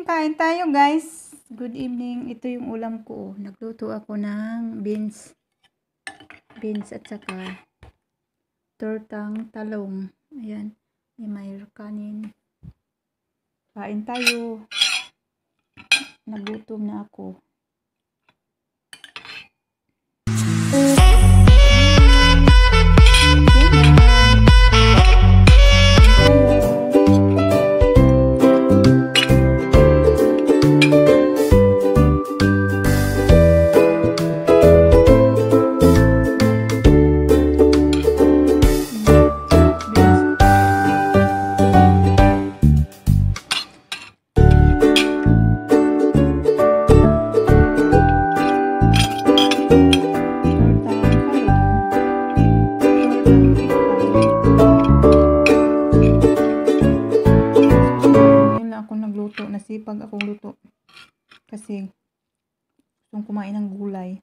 evening! Kain tayo guys! Good evening. Ito yung ulam ko. Nagluto ako ng beans. Beans at saka tortang talong. Ayan. May kanin. Kain tayo. Nagutom na ako. Nasipag akong luto. Kasi gustong kumain ng gulay.